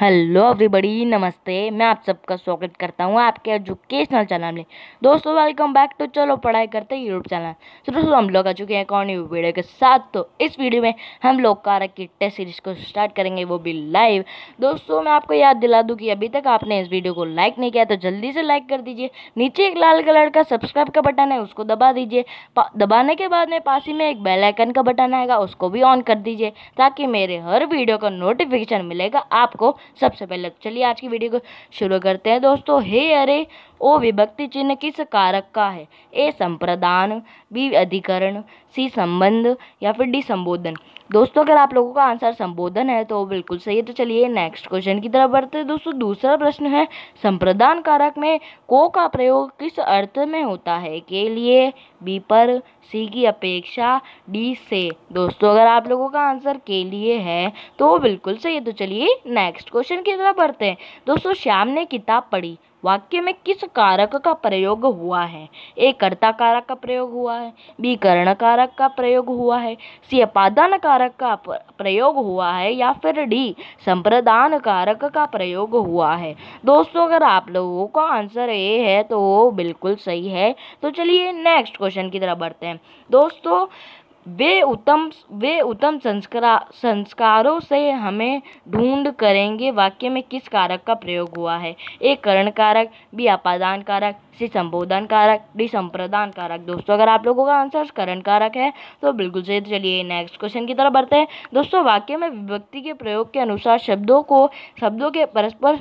Hello everybody, नमस्ते। मैं आप सबका स्वागत करता हूँ आपके एजुकेशनल चैनल में। दोस्तों वेलकम बैक टू चलो पढ़ाई करते यूट्यूब चैनल। तो दोस्तों, हम लोग आ चुके हैं कौन वीडियो के साथ। तो इस वीडियो में हम लोग कारक की टेस्ट सीरीज़ को स्टार्ट करेंगे, वो भी लाइव दोस्तों, मैं आपको याद दिला दूँ कि अभी तक आपने इस वीडियो को लाइक नहीं किया तो जल्दी से लाइक कर दीजिए। नीचे एक लाल कलर का सब्सक्राइब का बटन है, उसको दबा दीजिए। दबाने के बाद में पास ही में एक बेलाइकन का बटन आएगा, उसको भी ऑन कर दीजिए, ताकि मेरे हर वीडियो का नोटिफिकेशन मिलेगा आपको सबसे पहले चलिए आज की वीडियो को शुरू करते हैं। दोस्तों, हे अरे, ओ विभक्ति चिन्ह किस कारक का है? ए संप्रदान, बी अधिकरण, सी संबंध या फिर डी संबोधन। दोस्तों, अगर आप लोगों का आंसर संबोधन है तो बिल्कुल सही है। तो चलिए नेक्स्ट क्वेश्चन की तरफ़ बढ़ते हैं। दोस्तों, दूसरा प्रश्न है, संप्रदान कारक में को का प्रयोग किस अर्थ में होता है? के लिए बी पर सी की अपेक्षा डी से। दोस्तों, अगर आप लोगों का आंसर के लिए है तो बिल्कुल सही है। तो चलिए नेक्स्ट क्वेश्चन की तरफ़ बढ़ते हैं। दोस्तों, श्याम ने किताब पढ़ी। वाक्य में किस कारक का प्रयोग हुआ है? ए, कर्ता कारक का प्रयोग हुआ है, बी, कर्ण कारक का प्रयोग हुआ है, सी, अपादान कारक का प्रयोग हुआ है या फिर डी, संप्रदान कारक का प्रयोग हुआ है? दोस्तों, अगर आप लोगों का आंसर ए है तो वो बिल्कुल सही है। तो चलिए नेक्स्ट क्वेश्चन की तरफ़ बढ़ते हैं। दोस्तों वे उत्तम वे उत्तम संस्कारा, संस्कारों से हमें ढूंढ करेंगे वाक्य में किस कारक का प्रयोग हुआ है। ए करण कारक, बी अपादान कारक, सी संबोधन कारक, डी संप्रदान कारक। दोस्तों, अगर आप लोगों का आंसर करण कारक है तो बिल्कुल सही। तो चलिए नेक्स्ट क्वेश्चन की तरफ़ बढ़ते हैं। दोस्तों, वाक्य में विभक्ति के प्रयोग के अनुसार शब्दों को, शब्दों के परस्पर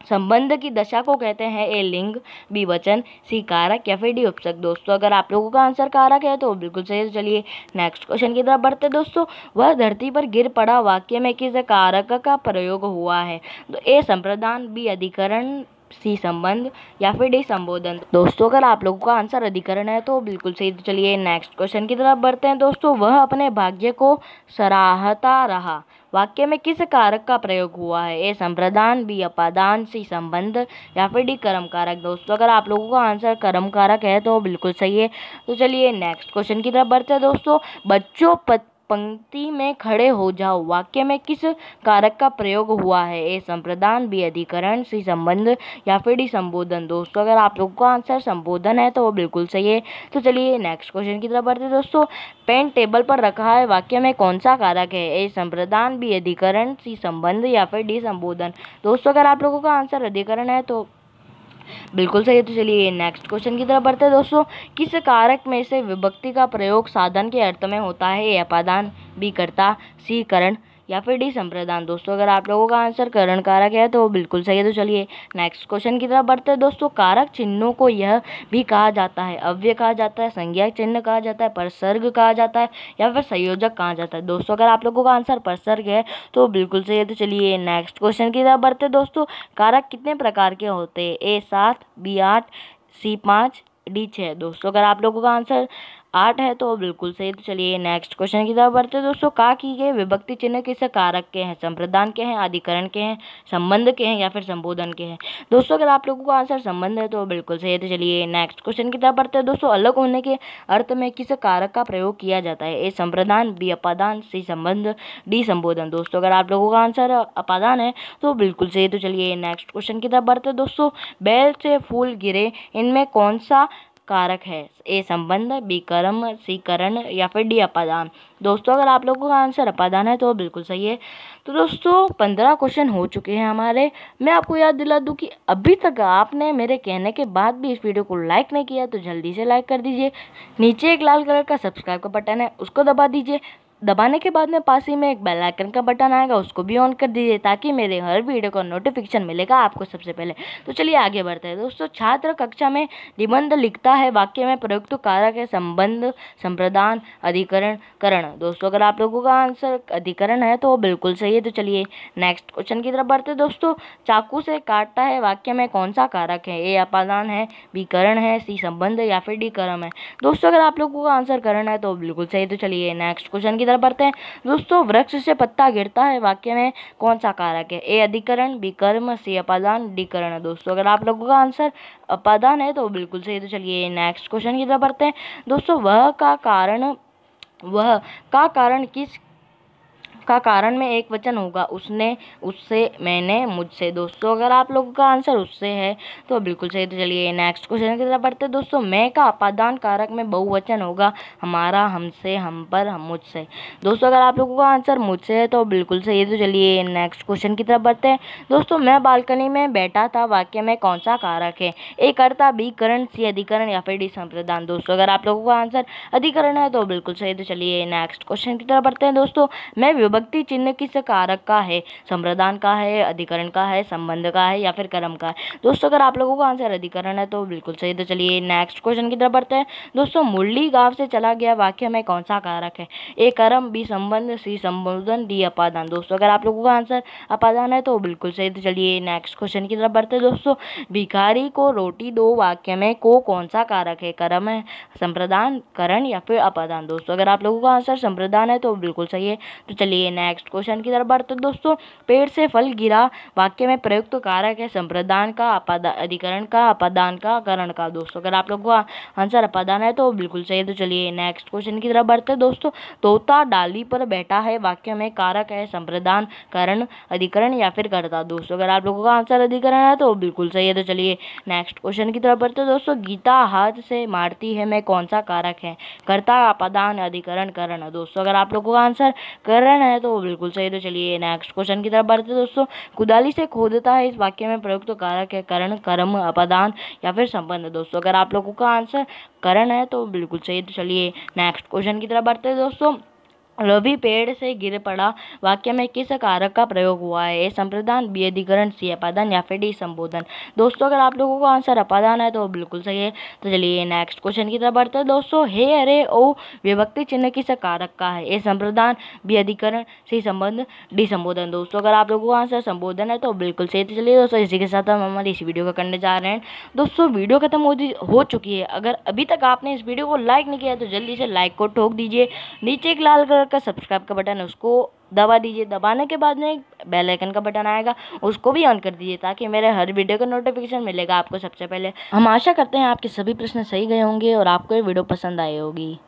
संबंध की दशा को कहते हैं ए लिंग, बी वचन, सी कारक या फिर डी उपसक दोस्तों, अगर आप लोगों का आंसर कारक है तो बिल्कुल सही चलिए नेक्स्ट क्वेश्चन की तरफ़ बढ़ते दोस्तों, वह धरती पर गिर पड़ा वाक्य में किस कारक का प्रयोग हुआ है? तो ए संप्रदान, बी अधिकरण, सी संबंध या फिर डी संबोधन। दोस्तों, अगर आप लोगों का आंसर अधिकरण है तो बिल्कुल सही चलिए नेक्स्ट क्वेश्चन की तरफ़ बढ़ते हैं। दोस्तों, वह अपने भाग्य को सराहता रहा। वाक्य में किस कारक का प्रयोग हुआ है? ए, संप्रदान, बी, अपादान, सी, संबंध, या फिर डी, कर्म कारक? दोस्तों, अगर आप लोगों का आंसर कर्म कारक है तो बिल्कुल सही है। तो चलिए नेक्स्ट क्वेश्चन की तरफ़ बढ़ते हैं दोस्तों। बच्चों पत पंक्ति में खड़े हो जाओ। वाक्य में किस कारक का प्रयोग हुआ है? ए, संप्रदान, बी, अधिकरण, सी, संबंध या फिर डी, संबोधन। दोस्तों, अगर आप लोगों का आंसर संबोधन है तो वो बिल्कुल सही है। तो चलिए नेक्स्ट क्वेश्चन की तरफ़ बढ़ते दोस्तों पेन टेबल पर रखा है वाक्य में कौन सा कारक है? ए, संप्रदान, बी, अधिकरण, सी, संबंध या फिर डी, संबोधन। दोस्तों, अगर आप लोगों का आंसर अधिकरण है तो बिल्कुल सही है तो चलिए नेक्स्ट क्वेश्चन की तरफ़ बढ़ते हैं दोस्तों। किस कारक में से विभक्ति का प्रयोग साधन के अर्थ में होता है? अपादान, बी करता, सी करण। या फिर डी संप्रदान दोस्तों, अगर आप लोगों का आंसर करण कारक है तो वो बिल्कुल सही है। तो चलिए नेक्स्ट क्वेश्चन की तरफ़ बढ़ते हैं। दोस्तों, कारक चिन्हों को यह भी कहा जाता है। अव्य कहा जाता है, संज्ञा चिन्ह कहा जाता है, परसर्ग कहा जाता है, या फिर संयोजक कहा जाता है। दोस्तों, अगर आप लोगों का आंसर परसर्ग है तो बिल्कुल सही है। तो चलिए नेक्स्ट क्वेश्चन की तरफ़ बढ़ते दोस्तों, कारक कितने प्रकार के होते हैं? ए सात, बी आठ, सी पाँच, डी छः दोस्तों, अगर आप लोगों का आंसर आठ है तो बिल्कुल सही। तो चलिए नेक्स्ट क्वेश्चन की तरफ़ बढ़ते हैं दोस्तों। का की गए विभक्ति चिन्ह किस कारक के हैं? संप्रदान के हैं अधिकरण के हैं, संबंध के हैं या फिर संबोधन के हैं? दोस्तों, अगर आप लोगों को आंसर संबंध है तो बिल्कुल सही तो चलिए नेक्स्ट क्वेश्चन की तरफ़ बढ़ते हैं दोस्तों। अलग होने के अर्थ में किस कारक का प्रयोग किया जाता है? ए, संप्रदान, बी, अपादान, सी, संबंध, डी, संबोधन। दोस्तों, अगर आप लोगों का आंसर अपादान है तो बिल्कुल सही। तो चलिए नेक्स्ट क्वेश्चन की तरफ़ बढ़ते दोस्तों। बैल से फूल गिरे, इनमें कौन सा कारक है। ए संबंध, बी कर्म, सी करण या फिर डी अपादान। दोस्तों, अगर आप लोगों का आंसर अपादान है तो बिल्कुल सही है। तो दोस्तों, पंद्रह क्वेश्चन हो चुके हैं हमारे। मैं आपको याद दिला दूँ कि अभी तक आपने मेरे कहने के बाद भी इस वीडियो को लाइक नहीं किया तो जल्दी से लाइक कर दीजिए। नीचे एक लाल कलर का सब्सक्राइब का बटन है, उसको दबा दीजिए। दबाने के बाद में पास ही में एक बेल आइकन का बटन आएगा, उसको भी ऑन कर दीजिए ताकि मेरे हर वीडियो का नोटिफिकेशन मिलेगा आपको सबसे पहले। तो चलिए आगे बढ़ते हैं। दोस्तों, छात्र कक्षा में निबंध लिखता है, वाक्य में प्रयुक्त कारक है, संबंध, संप्रदान, अधिकरण, करण। दोस्तों, अगर आप लोगों का आंसर अधिकरण है तो वो बिल्कुल सही है। तो चलिए नेक्स्ट क्वेश्चन की तरफ़ बढ़ते दोस्तों, चाकू से काटता है वाक्य में कौन सा कारक है? ए, अपादान है, बी, करण है, सी, संबंध, या फिर डी, कर्म है? दोस्तों, अगर आप लोगों का आंसर करण है तो बिल्कुल सही तो चलिए नेक्स्ट क्वेश्चन की तरफ़ बढ़ते हैं। दोस्तों, वृक्ष से पत्ता गिरता है, वाक्य में कौन सा कारक है? ए, अधिकरण, बी, कर्म, सी, अपादान, डी, करण। दोस्तों, अगर आप लोगों का आंसर अपादान है तो बिल्कुल सही। तो चलिए नेक्स्ट क्वेश्चन की तरफ़ बढ़ते हैं। दोस्तों, वह का कारण, वह का कारण किस का कारण में एक वचन होगा, उसने, उससे मैंने मुझसे, दोस्तों, अगर आप लोगों का आंसर उससे है तो बिल्कुल सही। तो चलिए नेक्स्ट क्वेश्चन की तरफ़ बढ़ते दोस्तों, मैं का अपादान कारक में बहुवचन होगा, हमारा, हमसे, हम पर, हम मुझसे। दोस्तों, अगर आप लोगों का आंसर मुझसे है तो बिल्कुल सही। तो चलिए नेक्स्ट क्वेश्चन की तरफ़ बढ़ते हैं। दोस्तों, मैं बालकनी में बैठा था, वाक्य में कौन सा कारक है? ए कर्ता, बी, करण, सी, अधिकरण, या फिर डी, संप्रदान। दोस्तों, अगर आप लोगों का आंसर अधिकरण है तो बिल्कुल सही। तो चलिए नेक्स्ट क्वेश्चन की तरफ़ बढ़ते हैं। दोस्तों, मैं विभक्ति चिन्ह किस कारक का है? संप्रदान का है, अधिकरण का है, संबंध का है या फिर कर्म का है? दोस्तों, अगर आप लोगों का आंसर अधिकरण है तो बिल्कुल सही। तो चलिए नेक्स्ट क्वेश्चन की तरफ़ बढ़ते हैं। दोस्तों, मुरली गाँव से चला गया वाक्य में कौन सा कारक है? ए, कर्म, बी, संबंध, सी, संबोधन, डी, अपादान। दोस्तों, अगर आप लोगों का आंसर अपादान है तो बिल्कुल सही। तो चलिए नेक्स्ट क्वेश्चन की तरफ़ बढ़ते हैं। दोस्तों, भिखारी को रोटी दो वाक्य में को कौन सा कारक है? कर्म है, संप्रदान, करण या फिर अपादान? दोस्तों, अगर आप लोगों का आंसर संप्रदान है तो बिल्कुल सही है। तो चलिए नेक्स्ट क्वेश्चन की तरफ़ बढ़ते दोस्तों, पेड़ से फल गिरा, वाक्य में प्रयुक्त कारक है संप्रदान का अधिकरण का, अपादान का, करण का। दोस्तों, अगर आप लोगों का आंसर अपादान है तो बिल्कुल सही तो चलिए नेक्स्ट क्वेश्चन की तरफ़ बढ़ते दोस्तों, तोता डाली पर बैठा है, वाक्य में कारक है संप्रदान, करण, अधिकरण या फिर कर्ता। दोस्तों, अगर आप लोगों का आंसर अधिकरण है तो बिल्कुल सही है तो चलिए नेक्स्ट क्वेश्चन की तरफ़ बढ़ते दोस्तों, गीता हाथ से मारती है, मैं कौन सा कारक है? कर्ता, अपादान, अधिकरण, करण। दोस्तों, अगर आप लोगों का आंसर करण तो बिल्कुल सही। तो चलिए नेक्स्ट क्वेश्चन की तरफ़ बढ़ते दोस्तों। कुदाली से खोदता है, इस वाक्य में प्रयुक्त कारक है करण, कर्म, अपदान या फिर संबंध। दोस्तों, अगर आप लोगों का आंसर करण है तो बिल्कुल सही। तो चलिए नेक्स्ट क्वेश्चन की तरफ़ बढ़ते दोस्तों। रवि पेड़ से गिर पड़ा। वाक्य में किस कारक का प्रयोग हुआ है? ए संप्रदान बी अधिकरण सी अपादान या फिर डी संबोधन दोस्तों, अगर आप लोगों का आंसर अपादान है तो बिल्कुल सही है। तो चलिए नेक्स्ट क्वेश्चन की तरफ़ बढ़ते हैं। दोस्तों, हे अरे ओ, विभक्ति चिन्ह किस कारक का है? ए, संप्रदान बी अधिकरण सी, संबंध डी संबोधन दोस्तों, अगर आप लोगों का आंसर संबोधन है तो बिल्कुल सही तो चलिए दोस्तों, इसी के साथ हम हमारी इस वीडियो का करने जा रहे हैं। दोस्तों, वीडियो खत्म हो चुकी है। अगर अभी तक आपने इस वीडियो को लाइक नहीं किया तो जल्दी से लाइक को ठोक दीजिए। नीचे एक लाल कलर का सब्सक्राइब का बटन है उसको दबा दीजिए। दबाने के बाद में बेल आइकन का बटन आएगा, उसको भी ऑन कर दीजिए ताकि मेरे हर वीडियो का नोटिफिकेशन मिलेगा आपको सबसे पहले। हम आशा करते हैं आपके सभी प्रश्न सही गए होंगे और आपको ये वीडियो पसंद आई होगी।